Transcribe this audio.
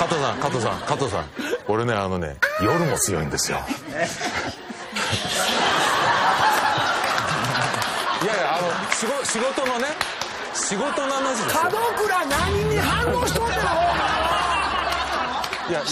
加藤さん加藤さん加藤さん。俺ねあのね夜も強いんですよ。いやいやあの仕事仕事のね仕事の話ですよ。門倉何に反応しとんねんほいや